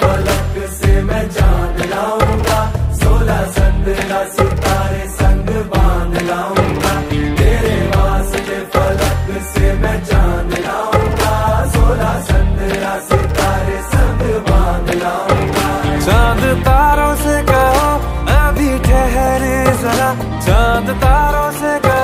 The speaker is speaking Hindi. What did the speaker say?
फलक से मैं जान लाऊँगा, सोलह संदरा सितारे संग बाँध लाऊँगा। तेरे वास्ते फलक से मैं जान लाऊँगा, सोलह संदरा सितारे संग बाँध लाऊँगा। चाँद तारों से कहो, अभी ठहरे जरा। चाँद तारों से कहो